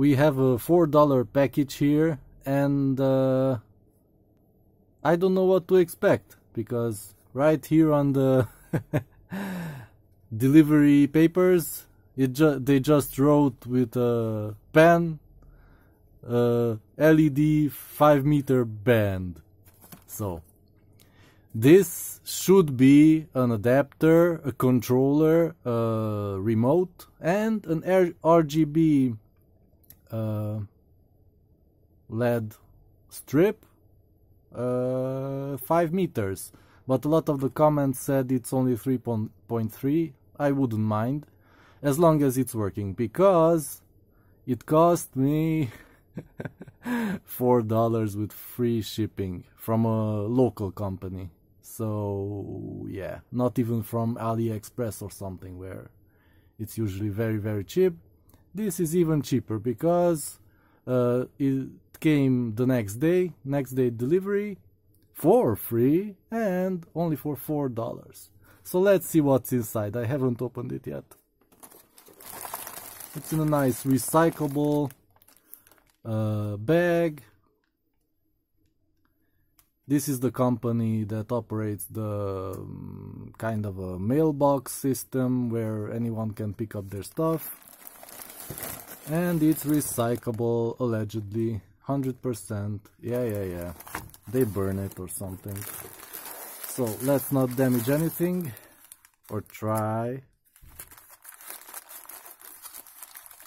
we have a four dollar package here and uh, I don't know what to expect because right here on the delivery papers it ju they just wrote with a pen LED 5 meter band. So this should be an adapter, a controller, a remote and an RGB uh, LED strip uh, 5 meters. But a lot of the comments said it's only 3.3 I wouldn't mind as long as it's working because it cost me four dollars with free shipping from a local company. So yeah not even from AliExpress or something where it's usually very very cheap this is even cheaper because uh, it came the next day next day delivery for free and only for four dollars. So let's see what's inside. I haven't opened it yet. It's in a nice recyclable uh, bag. This is the company that operates the um, kind of a mailbox system where anyone can pick up their stuff and it's recyclable allegedly. 100% yeah yeah yeah. They burn it or something. So let's not damage anything or try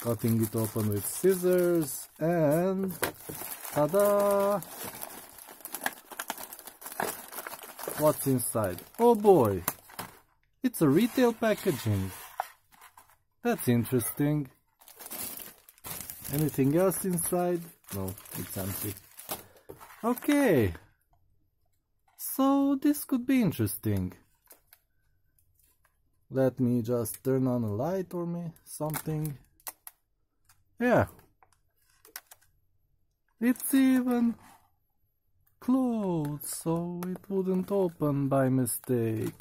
cutting it open with scissors and ta-da! What's inside? Oh boy. It's a retail packaging. That's interesting anything else inside? No it's empty. Okay. So this could be interesting. Let me just turn on a light or me something. Yeah. It's even closed so it wouldn't open by mistake.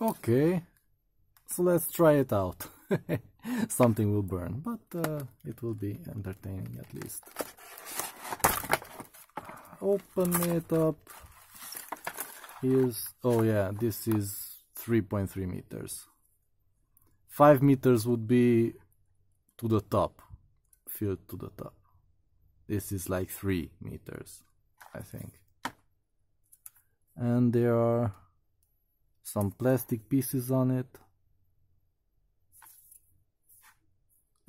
Okay. So let's try it out something will burn but uh, it will be entertaining at least. Open it up. Here's oh yeah this is 3.3 meters. 5 meters would be to the top filled to the top. This is like 3 meters I think. And there are some plastic pieces on it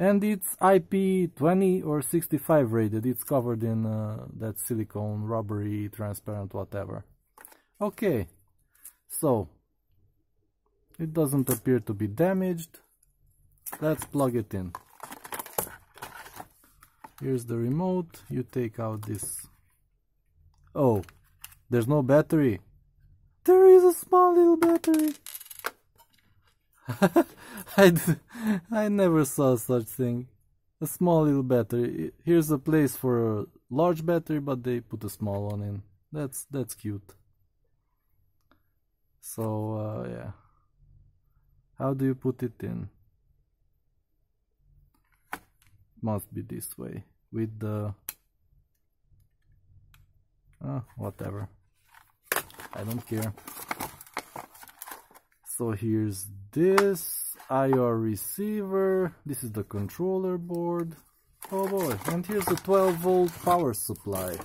and it's IP20 or 65 rated. It's covered in uh, that silicone rubbery transparent whatever. Okay. So it doesn't appear to be damaged. Let's plug it in. Here's the remote. You take out this. Oh there's no battery. There is a small little battery I, I never saw such thing. A small little battery. Here's a place for a large battery, but they put a small one in. That's that's cute. So uh, yeah. How do you put it in? Must be this way with the. Uh, whatever. I don't care. So here's this IR receiver. This is the controller board. Oh boy, and here's a 12 volt power supply,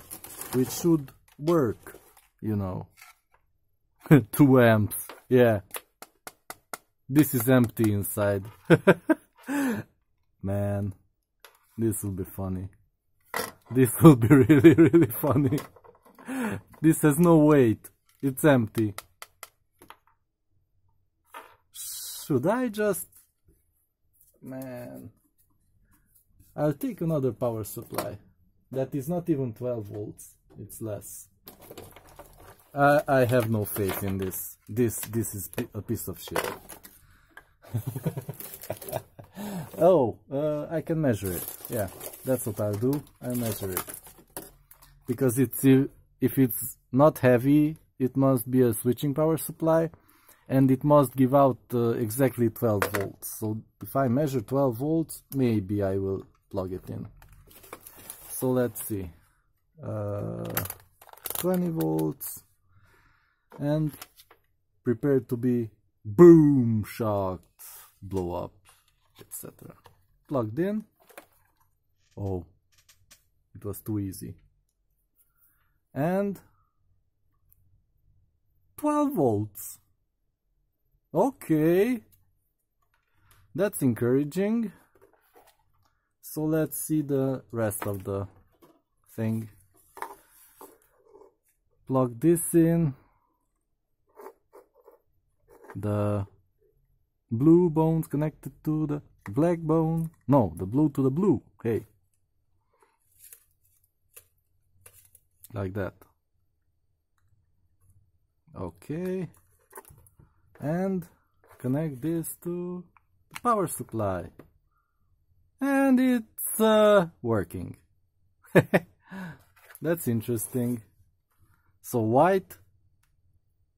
which should work, you know. 2 amps, yeah. This is empty inside. Man, this will be funny. This will be really, really funny. This has no weight. It's empty. Should I just... Man... I'll take another power supply. That is not even 12 volts. It's less. I, I have no faith in this. This this is a piece of shit. oh, uh, I can measure it. Yeah, that's what I'll do. I'll measure it. Because it's if it's not heavy, it must be a switching power supply and it must give out uh, exactly 12 volts. So if I measure 12 volts maybe I will plug it in. So let's see. Uh, 20 volts and prepare to be boom shocked blow up etc plugged in. Oh it was too easy. And 12 volts okay. That's encouraging. So let's see the rest of the thing. Plug this in. The blue bones connected to the black bone. No the blue to the blue. Hey. Like that. Okay and connect this to the power supply. And it's uh, working. That's interesting. So white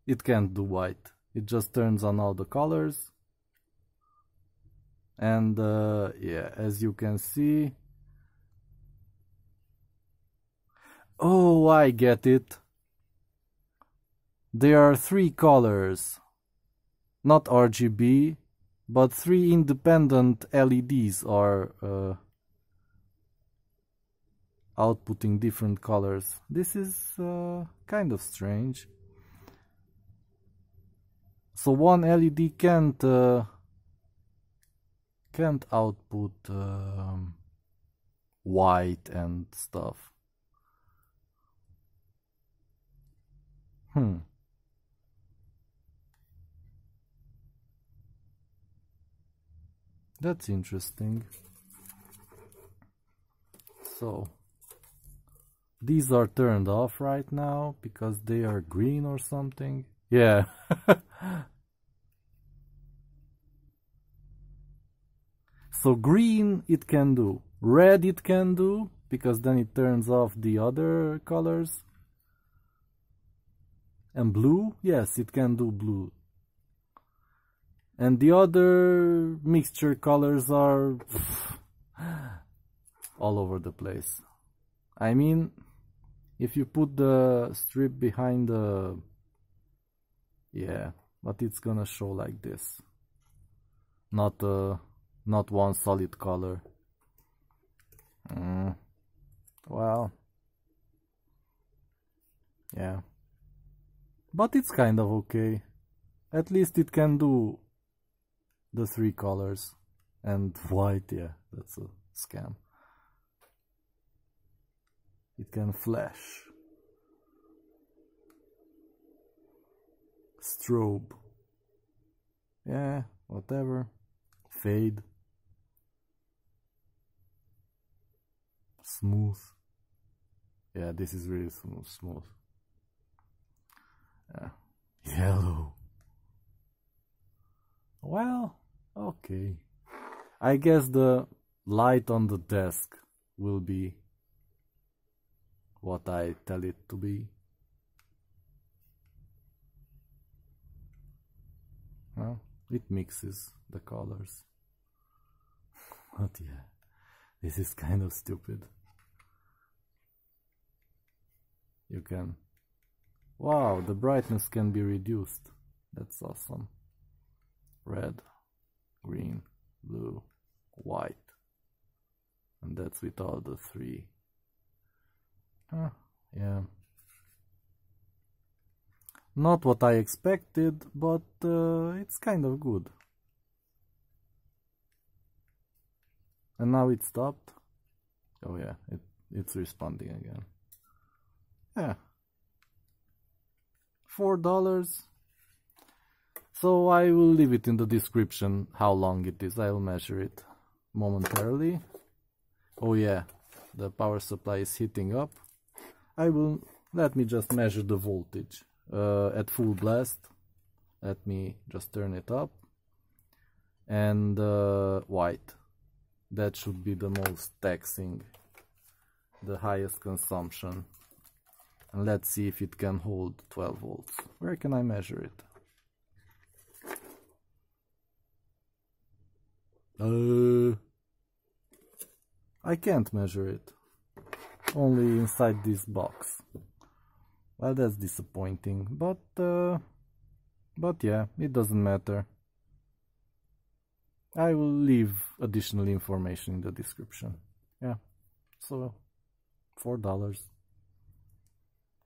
it can't do white. It just turns on all the colors. And uh, yeah as you can see. Oh I get it. There are three colors not RGB but three independent LEDs are uh, outputting different colors this is uh, kind of strange so one LED can't uh, can't output um, white and stuff. Hmm. That's interesting. So, these are turned off right now because they are green or something. Yeah. so green it can do. Red it can do because then it turns off the other colors. And blue, yes, it can do blue. And the other mixture colors are all over the place. I mean, if you put the strip behind the yeah but it's gonna show like this. Not uh not one solid color. Mm. well. Yeah. But it's kind of okay. At least it can do the three colors and white yeah that's a scam. It can flash. Strobe. Yeah whatever. Fade. Smooth. Yeah this is really smooth smooth. Yeah. yellow. Well okay I guess the light on the desk will be what I tell it to be Well, it mixes the colors. but yeah, this is kind of stupid. You can... Wow, the brightness can be reduced. That's awesome. Red, green, blue, white. And that's with all the three. Huh, yeah. Not what I expected, but uh, it's kind of good. And now it stopped. Oh yeah, it, it's responding again. Yeah. Four dollars. So I will leave it in the description how long it is. I will measure it momentarily. Oh yeah, the power supply is heating up. I will, let me just measure the voltage uh, at full blast let me just turn it up and uh, white that should be the most taxing the highest consumption and let's see if it can hold 12 volts where can I measure it Uh, I can't measure it. Only inside this box. Well, that's disappointing, but uh, but yeah, it doesn't matter. I will leave additional information in the description. Yeah, so four dollars.